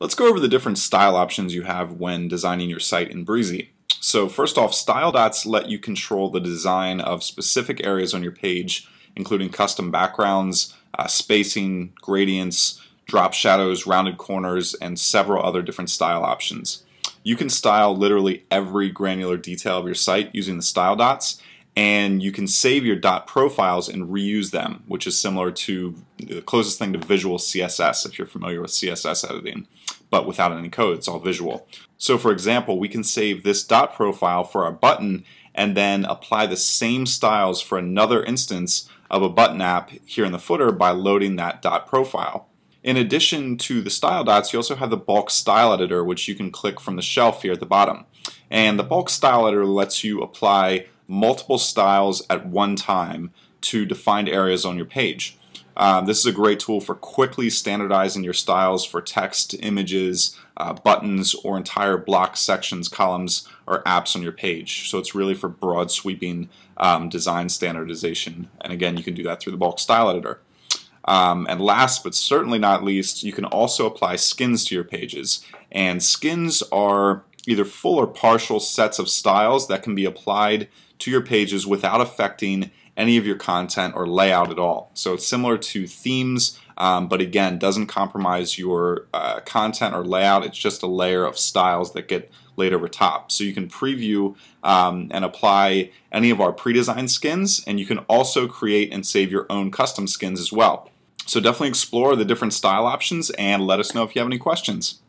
Let's go over the different style options you have when designing your site in Breezi. So first off, style dots let you control the design of specific areas on your page, including custom backgrounds, uh, spacing, gradients, drop shadows, rounded corners, and several other different style options. You can style literally every granular detail of your site using the style dots, and you can save your dot profiles and reuse them, which is similar to the closest thing to visual CSS if you're familiar with CSS editing, but without any code, it's all visual. So for example, we can save this dot profile for our button and then apply the same styles for another instance of a button app here in the footer by loading that dot profile. In addition to the style dots, you also have the bulk style editor, which you can click from the shelf here at the bottom. And the bulk style editor lets you apply multiple styles at one time to defined areas on your page. Um, this is a great tool for quickly standardizing your styles for text, images, uh, buttons, or entire block sections, columns, or apps on your page. So it's really for broad sweeping um, design standardization. And again, you can do that through the bulk style editor. Um, and last but certainly not least, you can also apply skins to your pages. And skins are either full or partial sets of styles that can be applied to your pages without affecting any of your content or layout at all. So it's similar to themes, um, but again, doesn't compromise your uh, content or layout. It's just a layer of styles that get laid over top. So you can preview um, and apply any of our pre-designed skins, and you can also create and save your own custom skins as well. So definitely explore the different style options and let us know if you have any questions.